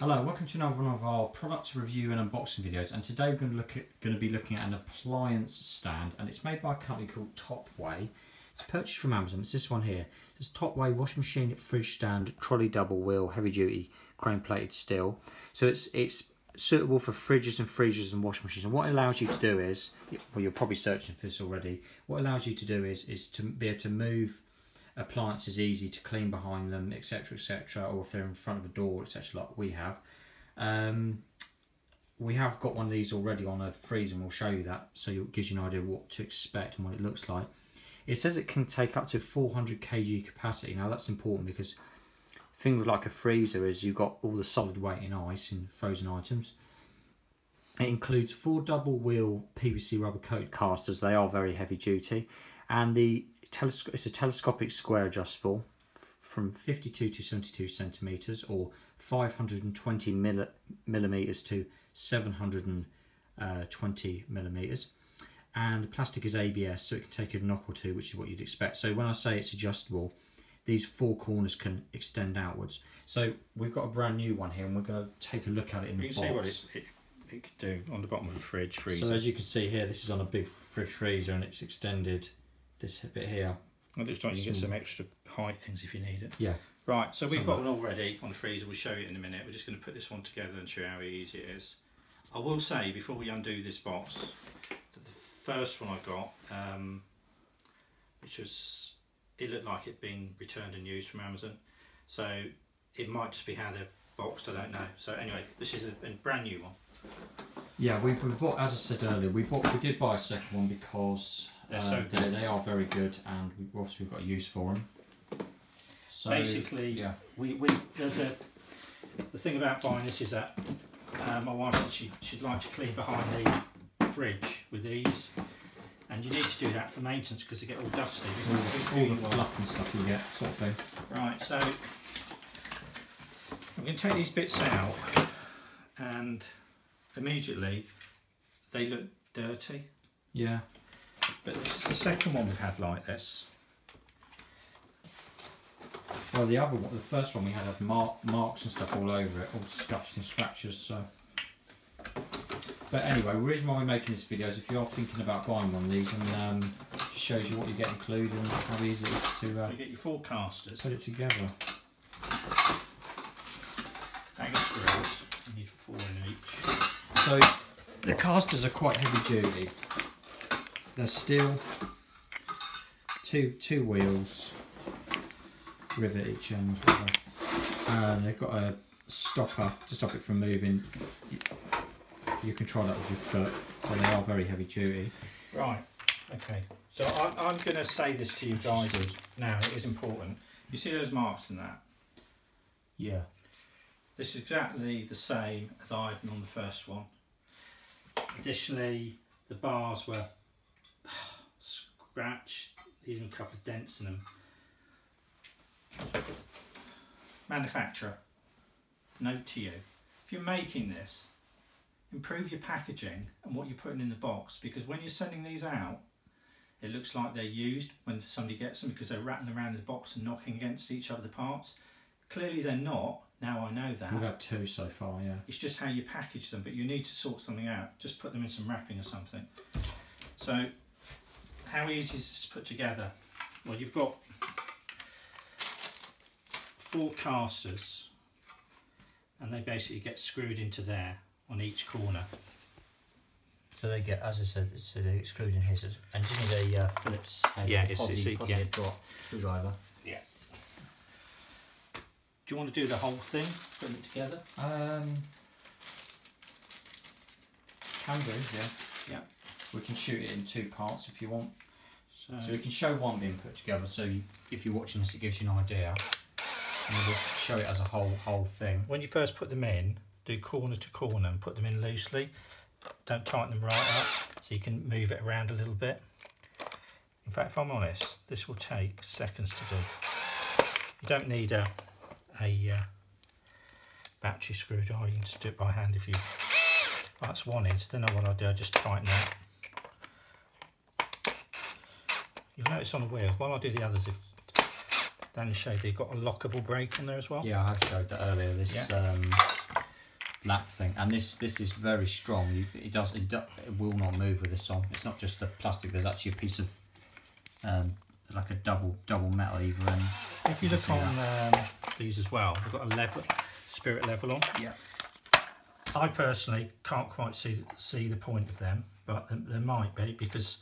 Hello, welcome to another one of our product review and unboxing videos. And today we're going to look at going to be looking at an appliance stand, and it's made by a company called Topway. It's purchased from Amazon. It's this one here. It's Topway washing machine, fridge stand, trolley double wheel, heavy duty, chrome plated steel. So it's it's suitable for fridges and freezers and washing machines. And what it allows you to do is, well, you're probably searching for this already. What it allows you to do is is to be able to move appliances easy to clean behind them, etc., etc., or if they're in front of a door, etc., like we have. Um, we have got one of these already on a freezer, and we'll show you that, so it gives you an idea what to expect and what it looks like. It says it can take up to 400 kg capacity. Now that's important because thing with like a freezer is you've got all the solid weight in ice and frozen items. It includes four double wheel PVC rubber coat casters. They are very heavy duty, and the telescope it's a telescopic square adjustable from 52 to 72 centimeters or 520 milli- millimeters to 720 uh, millimeters. And the plastic is ABS so it can take a knock or two which is what you'd expect. So when I say it's adjustable these four corners can extend outwards. So we've got a brand new one here and we're going to take a look at it in You the can see what it, it, it could do on the bottom of a fridge freezer. so as you can see here this is on a big fridge freezer and it's extended this bit here it looks like you can get some- extra height things if you need it. yeah Right, so we've got one already on the freezer. We'll show you in a minute. We're just going to put this one together and show you how easy it is. I will say before we undo this box that the first one I got, um, which was it looked like it being returned and used from Amazon, so it might just be how they're boxed. I don't know. So anyway, this is a, a brand new one. Yeah, we, we bought, as I said earlier, we bought, we did buy a second one because They're uh, so good. they are very good, and we obviously we've got a use for them. So Basically, yeah, we, we there's a the thing about buying this is that uh, my wife said she, she'd like to clean behind the fridge with these and you need to do that for maintenance because they get all dusty all all the fluff and stuff you get, sort of thing. right so I'm going to take these bits out and immediately they look dirty Yeah, but this is the second one we've had like this well the other one, the first one we had had mark, marks and stuff all over it, all scuffs and scratches. So, but anyway, the reason why we're making this video is if you are thinking about buying one of these, and um, just shows you what you get included and how easy it is to uh, you get your four casters put it together. of screws you need four in each So the casters are quite heavy duty. They're steel, two two wheels, rivet each end, and they've got a stopper to stop it from moving. You, you control that with your foot, so they are very heavy duty. Right. Okay. So I'm, I'm going to say this to you guys now. It is important. You see those marks in that? Yeah. This is exactly the same as I had on the first one. Additionally, the bars were scratched, even a couple of dents in them. Manufacturer, note to you: if you're making this, improve your packaging and what you're putting in the box because when you're sending these out, it looks like they're used when somebody gets them because they're rattling around in the box and knocking against each other the parts. Clearly, they're not. Now I know that. We've had two so far, yeah. It's just how you package them, but you need to sort something out. Just put them in some wrapping or something. So, how easy is this to put together? Well, you've got four casters, and they basically get screwed into there on each corner. So they get, as I said, so they get screwed in here. So, and didn't they uh, Phillips head? Yeah, or it's- Pozi, it's- Pozi yeah. head drop screwdriver. Do you want to do the whole thing, putting it together? Um, can do, yeah. Yeah. We can shoot it in two parts if you want. So, So we can show one being put together, so you, if you're watching this, it gives you an idea. And we'll show it as a whole whole thing. when you first put them in, do corner to corner and put them in loosely. Don't tighten them right up, so you can move it around a little bit. In fact, if I'm honest, this will take seconds to do. You don't need a, a uh, battery screwdriver, you can just do it by hand if you... That's one inch, then what I do, I just tighten that. You'll notice on the wheels, while I do the others, if Danny showed they've got a lockable brake on there as well. Yeah, I have showed that earlier. This um, black thing. And this this is very strong. You, it does it, do, it will not move with this on. It's not just the plastic. There's actually a piece of um, like a double double metal either end. If you look on um, these as well, they've got a level, spirit level on. Yeah. I personally can't quite see see the point of them, but there, there might be because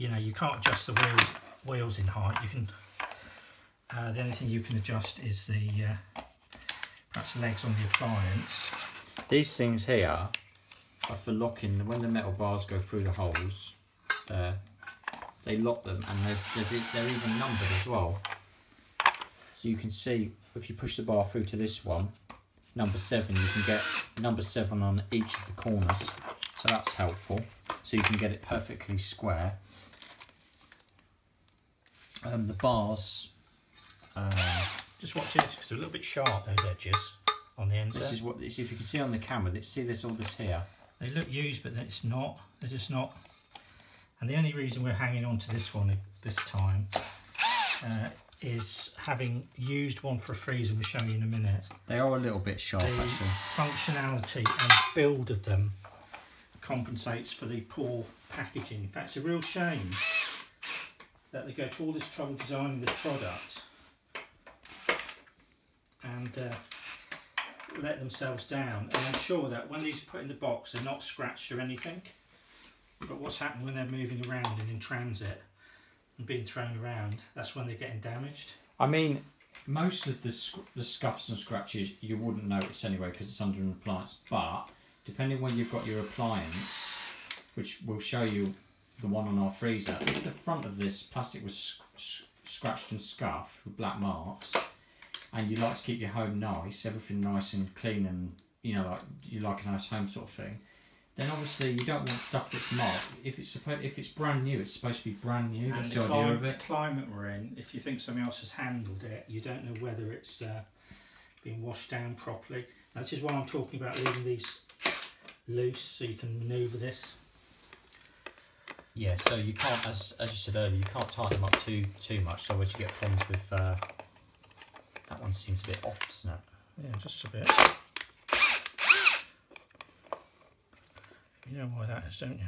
you know you can't adjust the wheels wheels in height. You can uh, the only thing you can adjust is the uh, perhaps legs on the appliance. These things here are for locking. When the metal bars go through the holes, uh, they lock them, and there's, there's they're even numbered as well. So you can see if you push the bar through to this one, number seven, you can get number seven on each of the corners. So that's helpful. So you can get it perfectly square. Um, the bars. Uh, Just watch this because they're a little bit sharp those edges on the ends. this there. is what. This, if you can see on the camera, let's see this all this here. They look used, but it's not. They're just not. And the only reason we're hanging on to this one this time uh, is having used one for a freezer. We'll show you in a minute. They are a little bit sharp The actually. functionality and build of them compensates for the poor packaging. In fact, it's a real shame that they go to all this trouble designing this product and uh, let themselves down. And I'm sure that when these are put in the box, they're not scratched or anything. But what's happened when they're moving around and in transit and being thrown around, that's when they're getting damaged. I mean, most of the sc- the scuffs and scratches you wouldn't notice anyway because it's under an appliance. But depending when you've got your appliance, which will show you the one on our freezer, if the front of this plastic was sc- sc- scratched and scuffed with black marks, and you like to keep your home nice, everything nice and clean, and you know like you like a nice home sort of thing. Then obviously you don't want stuff that's marked. If it's supposed, if it's brand new, it's supposed to be brand new. And That's the, the idea of the climate we're in, if you think somebody else has handled it, you don't know whether it's uh, been washed down properly. That's just why I'm talking about leaving these loose so you can manoeuvre this. Yeah, so you can't, as, as you said earlier, you can't tighten them up too too much, so otherwise you get problems with. Uh, that one seems a bit off, doesn't it? Yeah, just a bit. You know why that is, don't you?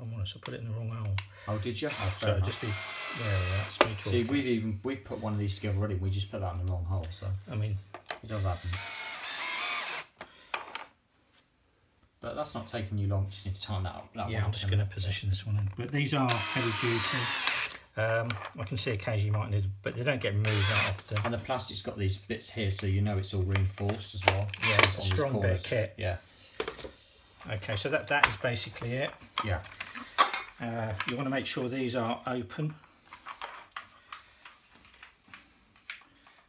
I'm honest, I put it in the wrong hole. Oh, did you? Oh, So just be wary of that. It's me See, we've even we've put one of these together already. We just put that in the wrong hole, so I mean, it does happen. But that's not taking you long. Just need to tighten that up. That yeah, I'm just going to position this one in. But these are heavy duty. Um, I can see occasionally you might need, but they don't get removed that often. And the plastic's got these bits here, so you know it's all reinforced as well. Yeah, it's a strong bit of kit. Yeah, Okay, so that, that is basically it. yeah. Uh, you want to make sure these are open.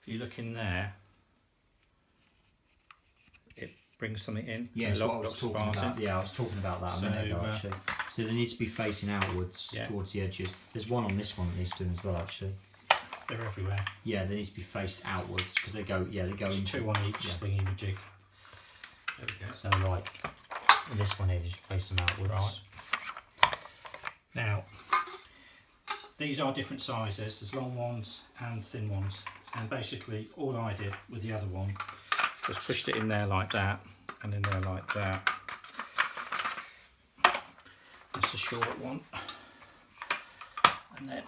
If you look in there, it brings something in. Yeah, a that's what I was talking about. in. Yeah, I was talking about that a So, minute ago uh, actually. So they need to be facing outwards Yeah. towards the edges. There's one on this one that needs doing as well actually. They're everywhere. Yeah, they need to be faced outwards because they go. Yeah, they go There's into two on each yeah. thingy with jig. There we go. So like this one here, just face them outwards. Right. Now, these are different sizes. There's long ones and thin ones. And basically, all I did with the other one was pushed it in there like that, and in there like that. That's a short one. And then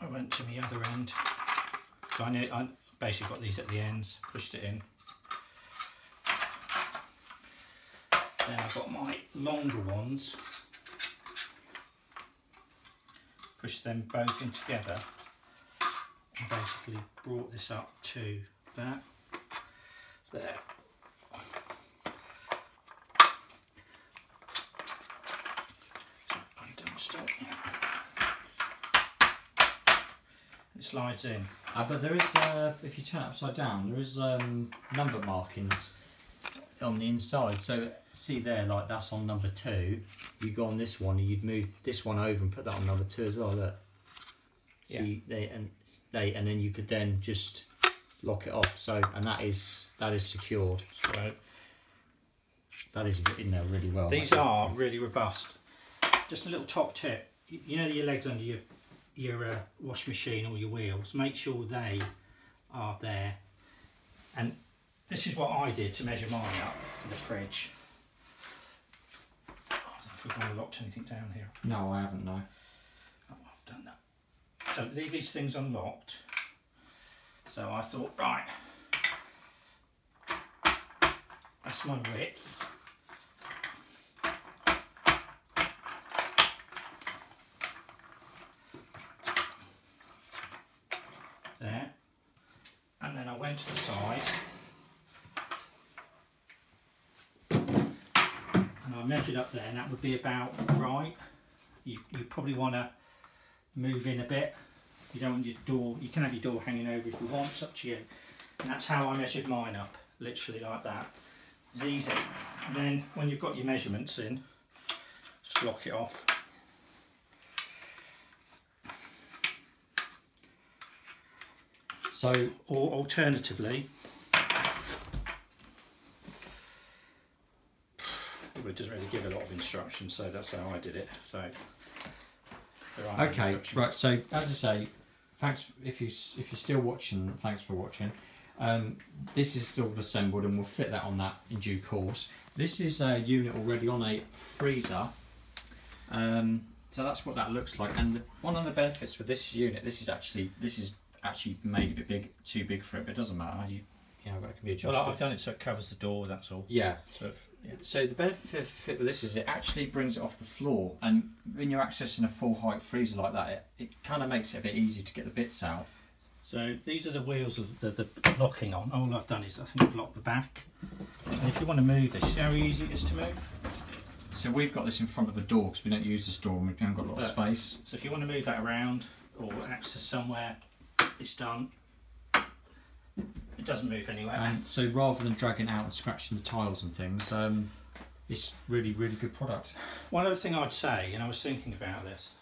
I went to the other end. So I, knew, I basically got these at the ends, pushed it in. Then I've got my longer ones. Pushed them both in together and basically brought this up to that. There. So undone still. Yeah. It slides in. Uh, but there is, uh, if you turn it upside down, there is um, number markings on the inside. So see there, like that's on number two. You go on this one, and you'd move this one over and put that on number two as well. Look. See they and they and then you could then just lock it off. So and that is that is secured. So That is in there really well. These are really robust. Just a little top tip. You you know your legs under your your uh, wash machine or your wheels. Make sure they are there. And this is what I did to measure mine up for the fridge. I don't know if we've gone locked anything down here. No, I haven't. No. Oh, I've done that. So leave these things unlocked. So I thought, right, that's my width. There. And then I went to the side. And I measured up there and that would be about right. You, you probably want to move in a bit. You don't want your door, you can have your door hanging over if you want, it's up to you. And that's how I measured mine up, literally like that. It's easy. And then when you've got your measurements in, just lock it off. So Or alternatively, it doesn't really give a lot of instructions, so that's how I did it. So okay, right. So as I say, thanks if you if you're still watching. Thanks for watching. Um, this is still assembled, and we'll fit that on that in due course. This is a unit already on a freezer. Um, so that's what that looks like. And one of the benefits with this unit, this is actually this is actually made a bit big, too big for it, but it doesn't matter. You, that can be adjusted. Well, I've done it so it covers the door. That's all. yeah. So if, yeah. So the benefit with this is it actually brings it off the floor, and when you're accessing a full height freezer like that, it, it kind of makes it a bit easier to get the bits out. So these are the wheels of the, the locking on. All I've done is I think I've locked the back. And if you want to move this, see how easy it is to move? So we've got this in front of a door because we don't use this door and we haven't got a lot of space. So if you want to move that around or access somewhere, it's done. It doesn't move anywhere. And so rather than dragging out and scratching the tiles and things, um, it's really really good product. One other thing I'd say, and I was thinking about this,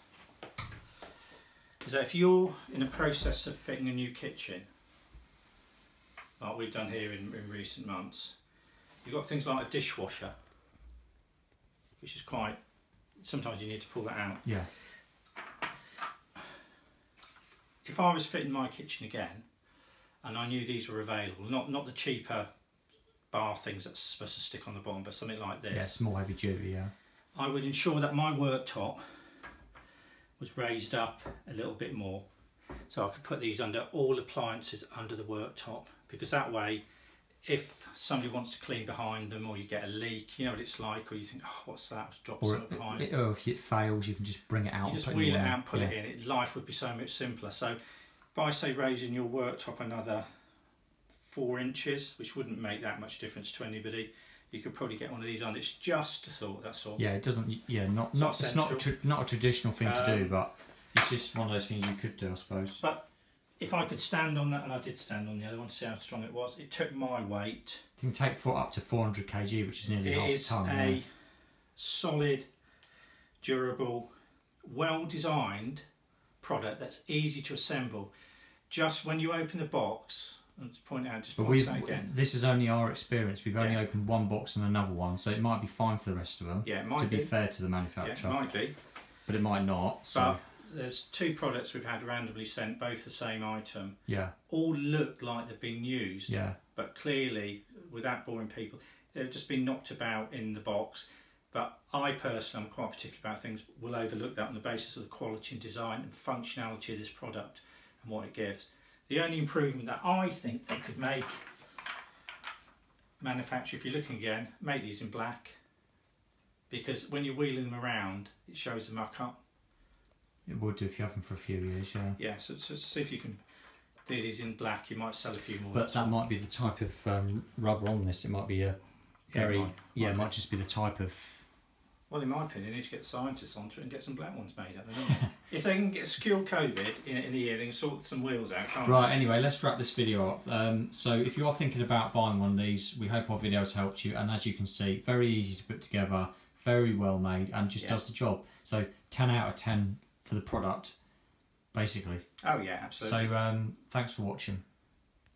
is that if you're in a process of fitting a new kitchen, like we've done here in, in recent months, you've got things like a dishwasher, which is quite, sometimes you need to pull that out. Yeah. If I was fitting my kitchen again, and I knew these were available, not not the cheaper bar things that's supposed to stick on the bottom, but something like this, Yeah, small heavy duty. Yeah. I would ensure that my worktop was raised up a little bit more so I could put these under all appliances under the worktop because that way if somebody wants to clean behind them or you get a leak you know what it's like or you think oh what's that dropped Or, something behind it, or if it fails, you can just bring it out. you just wheel new it out and put yeah. it in it, life would be so much simpler so if I say raising your worktop another four inches which wouldn't make that much difference to anybody you could probably get one of these on it's just a thought that's all Yeah, it doesn't. Yeah, not It's not. It's not a not a traditional thing to do, Um, but it's just one of those things you could do, I suppose. But if I could stand on that, and I did stand on the other one to see how strong it was, it took my weight. It can take foot up to 400 kg, which is nearly It half is a ton. a yeah. solid, durable, well designed product that's easy to assemble. Just when you open the box, and to point out, just But point we've, again. this is only our experience. We've only Yeah. opened one box and another one, so it might be fine for the rest of them. Yeah, it to might be, be. fair to the manufacturer. Yeah, it might be. but it might not. So But there's two products we've had randomly sent, both the same item. yeah, All look like they've been used. yeah, but clearly, without boring people, they've just been knocked about in the box. I personally, I'm quite particular about things, will overlook that on the basis of the quality and design and functionality of this product and what it gives. The only improvement that I think they could make, manufacture, if you're looking again, make these in black. Because when you're wheeling them around, it shows the muck up. it would do if you have them for a few years. Yeah, Yeah, so, so see if you can do these in black. You might sell a few more. but that might be the type of um, rubber on this. It might be a Yeah, very might- yeah, it might might just be the type of Well, in my opinion, you need to get scientists onto it and get some black ones made up. if they can get secure COVID in, in a year, they can sort some wheels out, can't Right, anyway, let's wrap this video up. Um, so, if you are thinking about buying one of these, we hope our video has helped you. And as you can see, very easy to put together, very well made, and just Yeah. does the job. So, 10 out of 10 for the product, basically. Oh, yeah, absolutely. So, um, thanks for watching.